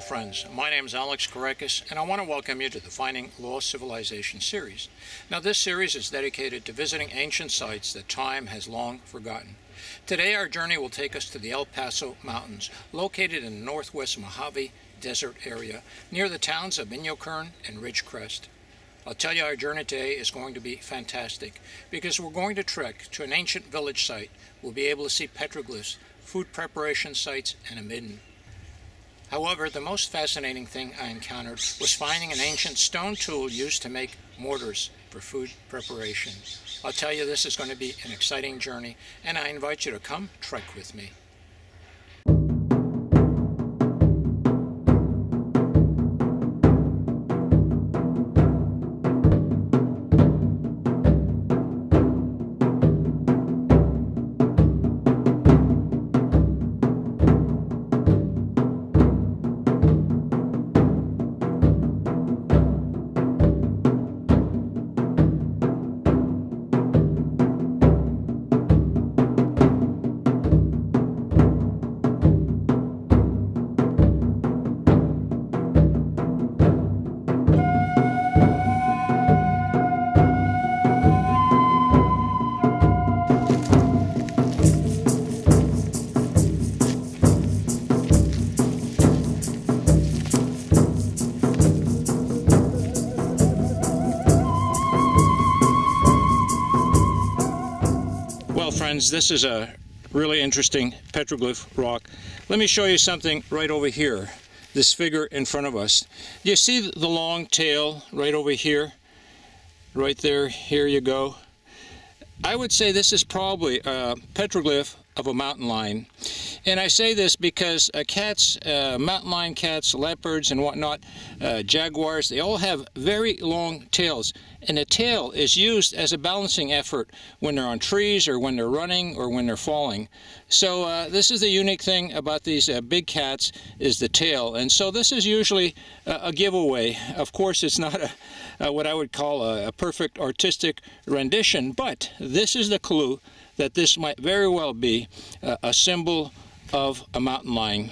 Hello friends, my name is Alex Kerekes and I want to welcome you to the Finding Lost Civilization series. Now this series is dedicated to visiting ancient sites that time has long forgotten. Today our journey will take us to the El Paso Mountains, located in the northwest Mojave Desert area, near the towns of Inyokern and Ridgecrest. I'll tell you our journey today is going to be fantastic because we're going to trek to an ancient village site. We'll be able to see petroglyphs, food preparation sites, and a midden. However, the most fascinating thing I encountered was finding an ancient stone tool used to make mortars for food preparation. I'll tell you this is going to be an exciting journey and I invite you to come trek with me. Friends, this is a really interesting petroglyph rock. Let me show you something right over here. This figure in front of us. Do you see the long tail right over here? Right there, here you go. I would say this is probably a petroglyph of a mountain lion. And I say this because uh, cats, uh, mountain lion cats, leopards and whatnot, uh, jaguars, they all have very long tails. And the tail is used as a balancing effort when they're on trees or when they're running or when they're falling. So uh, this is the unique thing about these uh, big cats is the tail. And so this is usually a giveaway. Of course, it's not a, a what I would call a, a perfect artistic rendition, but this is the clue that this might very well be a symbol of a mountain lion.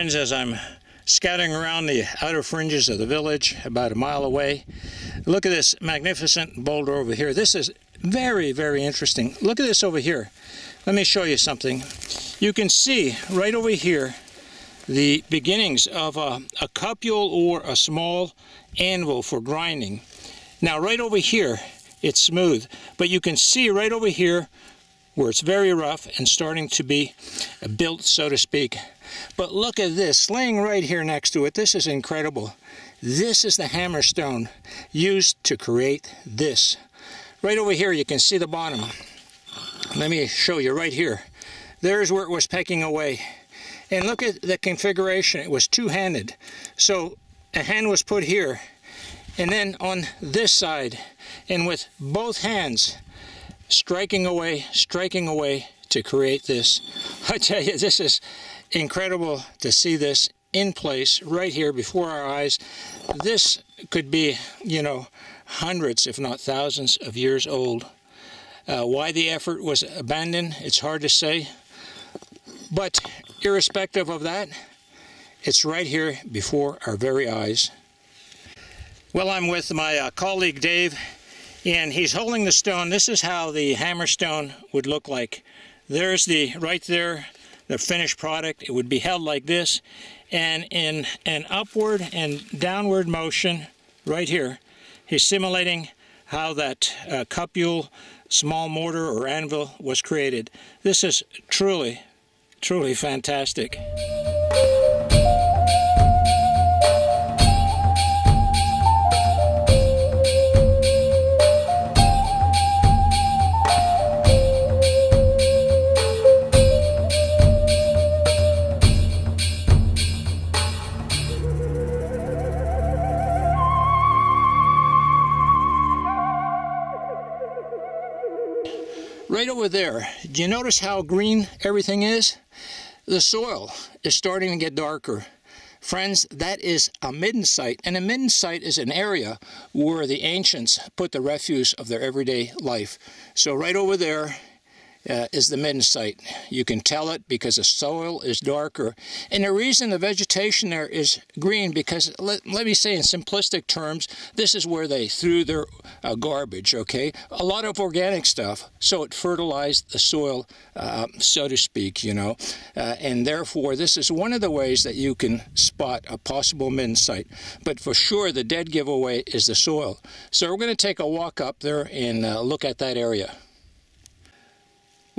Friends, as I'm scouting around the outer fringes of the village about a mile away, look at this magnificent boulder over here. This is very, very interesting. Look at this over here. Let me show you something. You can see right over here the beginnings of a, a cupule or a small anvil for grinding. Now right over here, it's smooth, but you can see right over here where it's very rough and starting to be built, so to speak. But look at this, laying right here next to it. This is incredible. This is the hammerstone used to create this. Right over here, you can see the bottom. Let me show you right here. There's where it was pecking away. And look at the configuration. It was two-handed. So a hand was put here and then on this side and with both hands striking away, striking away to create this. I tell you, this is incredible to see this in place right here before our eyes. This could be, you know, hundreds, if not thousands of years old. Uh, why the effort was abandoned, it's hard to say. But irrespective of that, it's right here before our very eyes. Well, I'm with my uh, colleague Dave, and he's holding the stone. This is how the hammerstone would look like. There's the, right there, the finished product. It would be held like this, and in an upward and downward motion, right here, he's simulating how that uh, cupule, small mortar, or anvil was created. This is truly, truly fantastic. Right over there, do you notice how green everything is? The soil is starting to get darker. Friends, that is a midden site, and a midden site is an area where the ancients put the refuse of their everyday life. So right over there uh, is the midden site. You can tell it because the soil is darker. And the reason the vegetation there is green, because let, let me say in simplistic terms, this is where they threw their uh, garbage, okay? A lot of organic stuff, so it fertilized the soil, uh, so to speak, you know. Uh, and therefore, this is one of the ways that you can spot a possible midden site. But for sure, the dead giveaway is the soil. So we're going to take a walk up there and uh, look at that area.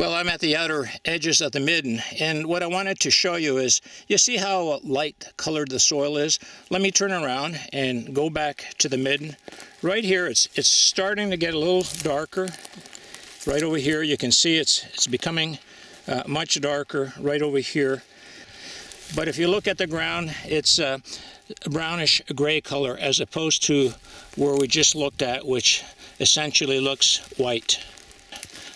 Well, I'm at the outer edges of the midden, and what I wanted to show you is, you see how light colored the soil is? Let me turn around and go back to the midden. Right here, it's, it's starting to get a little darker. Right over here, you can see it's, it's becoming uh, much darker right over here. But if you look at the ground, it's uh, a brownish gray color as opposed to where we just looked at, which essentially looks white.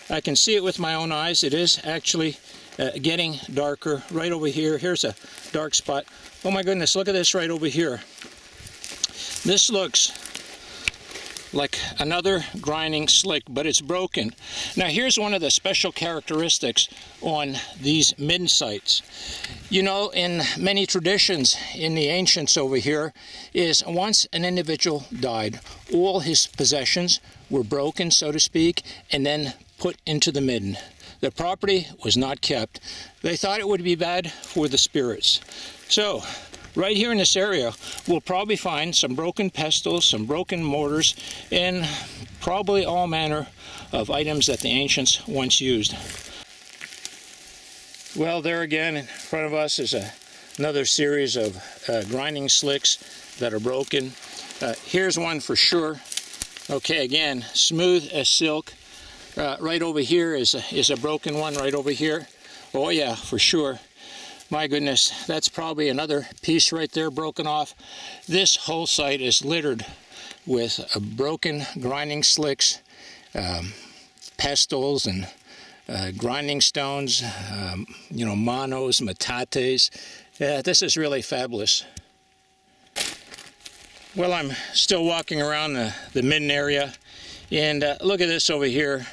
I can see it with my own eyes. It is actually uh, getting darker right over here. Here's a dark spot. Oh my goodness, look at this right over here. This looks like another grinding slick, but it's broken. Now here's one of the special characteristics on these midden sites. You know, in many traditions in the ancients over here, is once an individual died, all his possessions were broken, so to speak, and then put into the midden. The property was not kept. They thought it would be bad for the spirits. So, right here in this area, we'll probably find some broken pestles, some broken mortars, and probably all manner of items that the ancients once used. Well, there again in front of us is a, another series of uh, grinding slicks that are broken. Uh, here's one for sure. Okay, again, smooth as silk. Uh, right over here is a, is a broken one right over here. Oh yeah, for sure. My goodness, that's probably another piece right there broken off. This whole site is littered with uh, broken grinding slicks, um, pestles, and uh, grinding stones, um, you know, manos, metates. Yeah, this is really fabulous. Well, I'm still walking around the, the midden area, and uh, look at this over here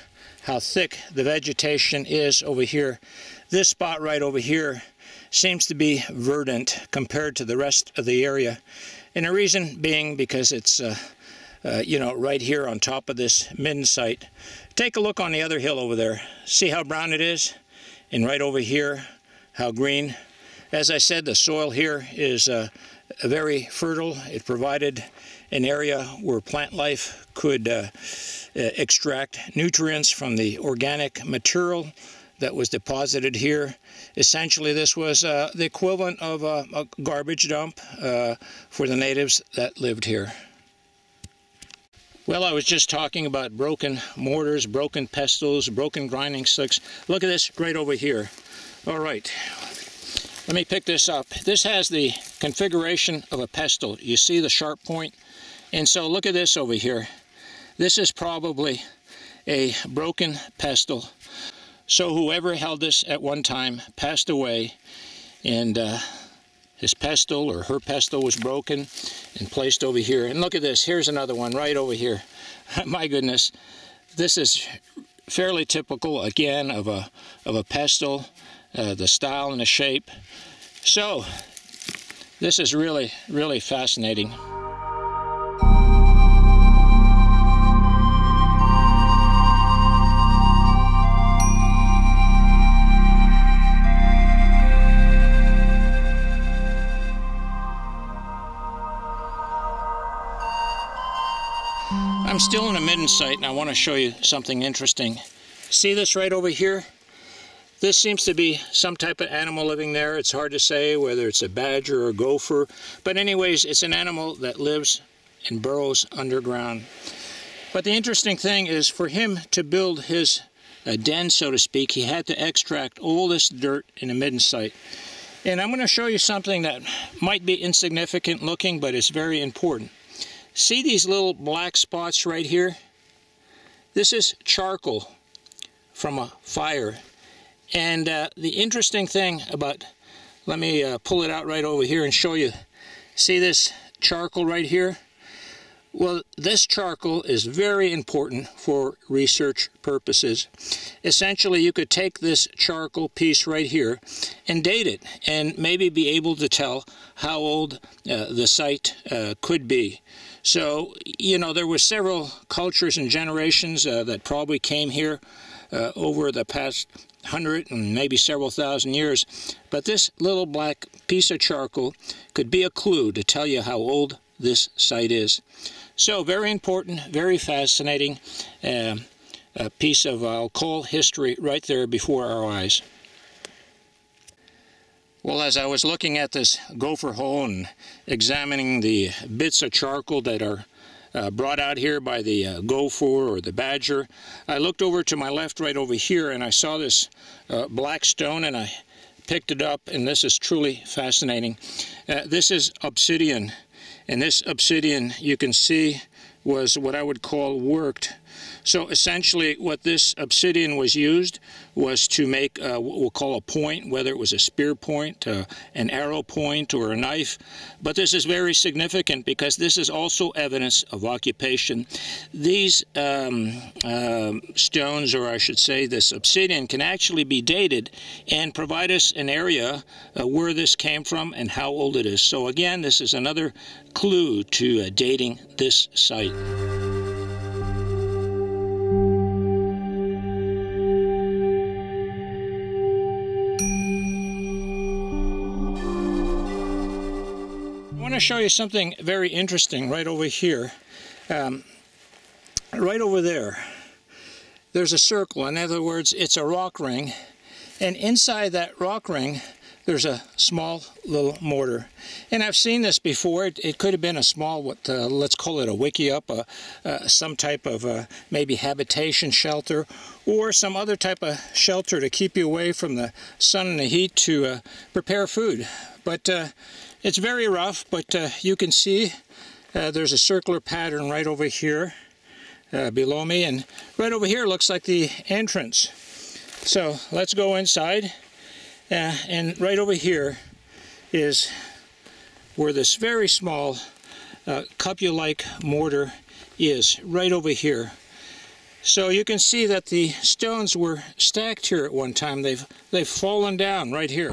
how thick the vegetation is over here. This spot right over here seems to be verdant compared to the rest of the area. And the reason being because it's, uh, uh, you know, right here on top of this midden site. Take a look on the other hill over there. See how brown it is? And right over here, how green. As I said, the soil here is uh, very fertile. It provided an area where plant life could uh, uh, extract nutrients from the organic material that was deposited here. Essentially, this was uh, the equivalent of a, a garbage dump uh, for the natives that lived here. Well, I was just talking about broken mortars, broken pestles, broken grinding slicks. Look at this right over here. All right, let me pick this up. This has the configuration of a pestle. You see the sharp point? And so look at this over here. This is probably a broken pestle. So whoever held this at one time passed away and uh, his pestle or her pestle was broken and placed over here. And look at this, here's another one right over here. My goodness, this is fairly typical again of a, of a pestle, uh, the style and the shape. So this is really, really fascinating. Midden site and I want to show you something interesting. See this right over here? This seems to be some type of animal living there. It's hard to say whether it's a badger or a gopher. But anyways, it's an animal that lives and burrows underground. But the interesting thing is for him to build his uh, den, so to speak, he had to extract all this dirt in a midden site. And I'm going to show you something that might be insignificant looking, but it's very important. See these little black spots right here? This is charcoal from a fire. And uh, the interesting thing about, let me uh, pull it out right over here and show you. See this charcoal right here? Well, this charcoal is very important for research purposes. Essentially, you could take this charcoal piece right here and date it and maybe be able to tell how old uh, the site uh, could be. So, you know, there were several cultures and generations uh, that probably came here uh, over the past hundred and maybe several thousand years. But this little black piece of charcoal could be a clue to tell you how old this site is. So very important, very fascinating uh, piece of, I'll call history right there before our eyes. Well, as I was looking at this gopher hole and examining the bits of charcoal that are uh, brought out here by the uh, gopher or the badger, I looked over to my left right over here and I saw this uh, black stone and I picked it up and this is truly fascinating. Uh, this is obsidian and this obsidian, you can see, was what I would call worked. So essentially what this obsidian was used was to make what we'll call a point, whether it was a spear point, uh, an arrow point, or a knife. But this is very significant because this is also evidence of occupation. These um, uh, stones, or I should say this obsidian, can actually be dated and provide us an area uh, where this came from and how old it is. So again, this is another clue to uh, dating this site. Show you something very interesting right over here. Um, right over there, there's a circle. In other words, it's a rock ring. And inside that rock ring, there's a small little mortar. And I've seen this before. It, it could have been a small, what uh, let's call it a wickiup, uh, uh, some type of uh, maybe habitation shelter, or some other type of shelter to keep you away from the sun and the heat to uh, prepare food. But uh, it's very rough, but uh, you can see uh, there's a circular pattern right over here below me, and right over here looks like the entrance. So let's go inside, and right over here is where this very small uh, cupule-like mortar is, right over here. So you can see that the stones were stacked here at one time. They've, they've fallen down right here.